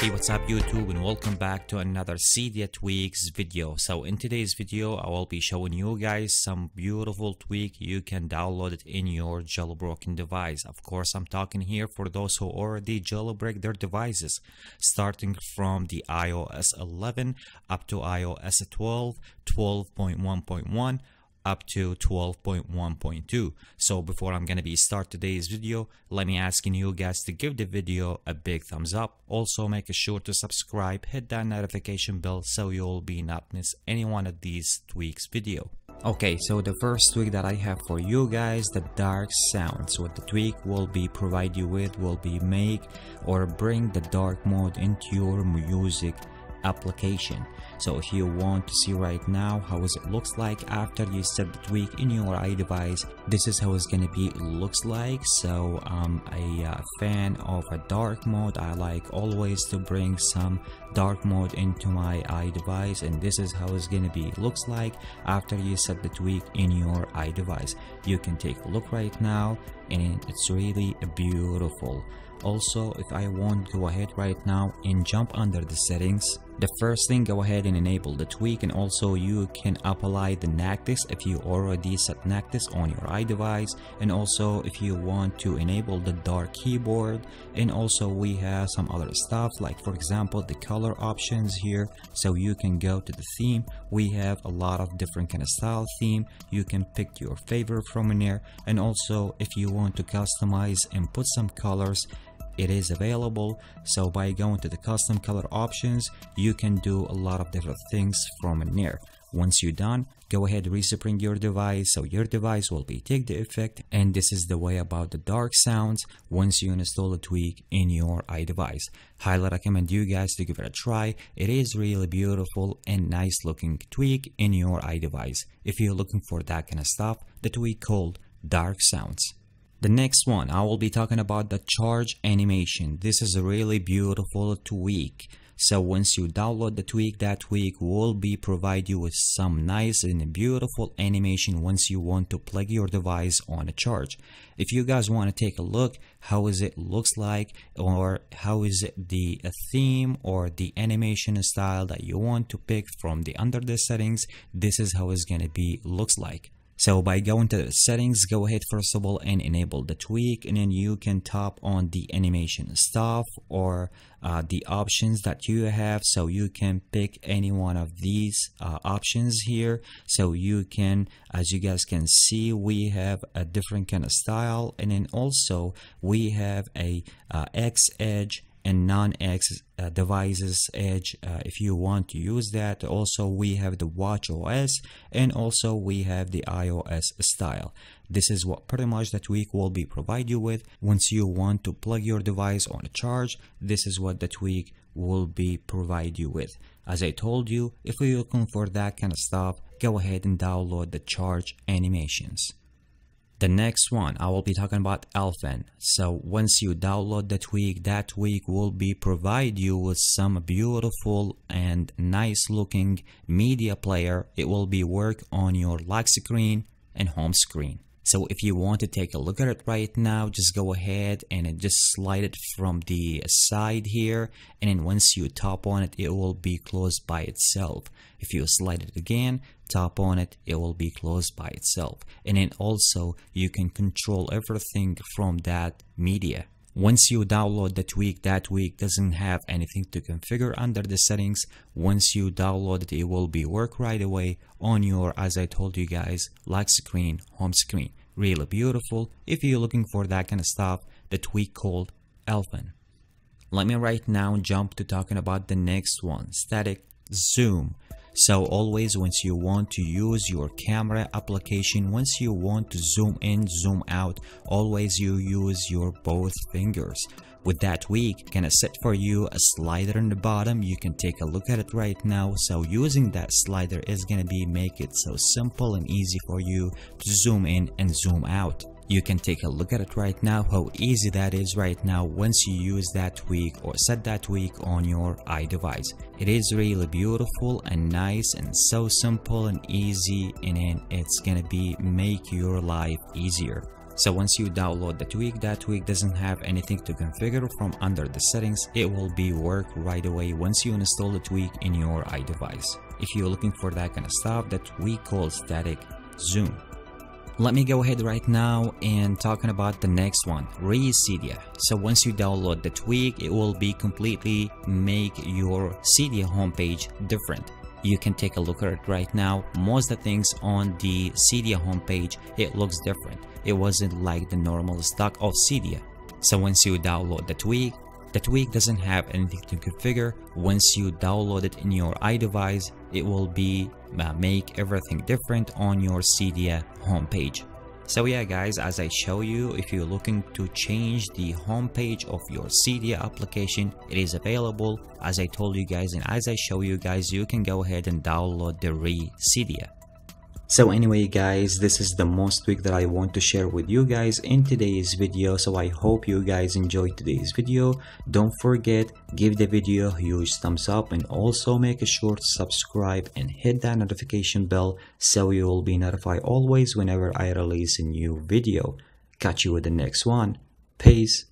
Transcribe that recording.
Hey what's up YouTube and welcome back to another Cydia Tweaks video. So in today's video I will be showing you guys some beautiful tweak you can download it in your jailbroken device. Of course I'm talking here for those who already jailbreak their devices starting from the iOS 11 up to iOS 12, 12.1.1 up to 12.1.2 so before i'm gonna be start today's video let me asking you guys to give the video a big thumbs up. Also make sure to subscribe hit that notification bell so you'll be not miss any one of these tweaks video. Okay, so the first tweak that I have for you guys, the dark sounds. What the tweak will be provide you with will be make or bring the dark mode into your music application. So if you want to see right now how it looks like after you set the tweak in your iDevice this is how it's gonna be looks like. So I'm a uh, fan of a dark mode. I like always to bring some dark mode into my iDevice and this is how it's gonna be looks like after you set the tweak in your iDevice you can take a look right now and it's really beautiful. Also if I want to go ahead right now and jump under the settings. The first thing go ahead and enable the tweak and also you can apply the Noctis if you already set Noctis on your iDevice. And also if you want to enable the dark keyboard and also we have some other stuff like for example the color options here. So you can go to the theme. We have a lot of different kind of style theme. You can pick your favorite from in there. And also if you want to customize and put some colors it is available. So by going to the custom color options you can do a lot of different things from in there. Once you're done go ahead respring your device so your device will be take the effect and this is the way about the dark sounds once you install a tweak in your iDevice. Highly recommend you guys to give it a try. It is really beautiful and nice looking tweak in your iDevice. If you're looking for that kind of stuff the tweak called dark sounds the next one, I will be talking about the charge animation. This is a really beautiful tweak. So once you download the tweak, that tweak will be provide you with some nice and beautiful animation once you want to plug your device on a charge. If you guys want to take a look, how is it looks like or how is it the uh, theme or the animation style that you want to pick from the under the settings, this is how it's going to be looks like. So by going to the settings, go ahead first of all and enable the tweak and then you can tap on the animation stuff or uh, the options that you have. So you can pick any one of these uh, options here. So you can, as you guys can see, we have a different kind of style and then also we have a uh, X edge and non-X uh, devices edge uh, if you want to use that. Also we have the watch OS and also we have the iOS style. This is what pretty much that tweak will be provide you with. Once you want to plug your device on a charge this is what the tweak will be provide you with. As I told you if you're looking for that kind of stuff go ahead and download the charge animations the next one, I will be talking about Elfin. So once you download the tweak, that tweak will be provide you with some beautiful and nice looking media player. It will be work on your lock screen and home screen. So if you want to take a look at it right now, just go ahead and just slide it from the side here. And then once you tap on it, it will be closed by itself. If you slide it again, tap on it, it will be closed by itself. And then also you can control everything from that media. Once you download the tweak, that tweak doesn't have anything to configure under the settings. Once you download it, it will be work right away on your, as I told you guys, lock screen, home screen. Really beautiful. If you're looking for that kind of stuff, the tweak called Elfin. Let me right now jump to talking about the next one, static zoom. So always once you want to use your camera application, once you want to zoom in, zoom out, always you use your both fingers. With that tweak, gonna set for you a slider in the bottom, you can take a look at it right now. So using that slider is gonna be make it so simple and easy for you to zoom in and zoom out. You can take a look at it right now how easy that is right now once you use that tweak or set that tweak on your iDevice. It is really beautiful and nice and so simple and easy and it's gonna be make your life easier. So once you download the tweak, that tweak doesn't have anything to configure from under the settings. It will be work right away once you install the tweak in your iDevice. If you're looking for that kind of stuff, that we call static zoom. Let me go ahead right now and talking about the next one, Recydia. So once you download the tweak, it will be completely make your Cydia homepage different. You can take a look at it right now. Most of the things on the Cydia homepage, it looks different. It wasn't like the normal stock of Cydia. So once you download the tweak, the tweak doesn't have anything to configure. Once you download it in your iDevice, it will be uh, make everything different on your Cydia homepage. So yeah guys, as I show you, if you're looking to change the homepage of your Cydia application, it is available as I told you guys and as I show you guys, you can go ahead and download the Recydia. So anyway guys, this is the most tweak that I want to share with you guys in today's video. So I hope you guys enjoyed today's video. Don't forget, give the video a huge thumbs up and also make sure to subscribe and hit that notification bell so you will be notified always whenever I release a new video. Catch you with the next one. Peace.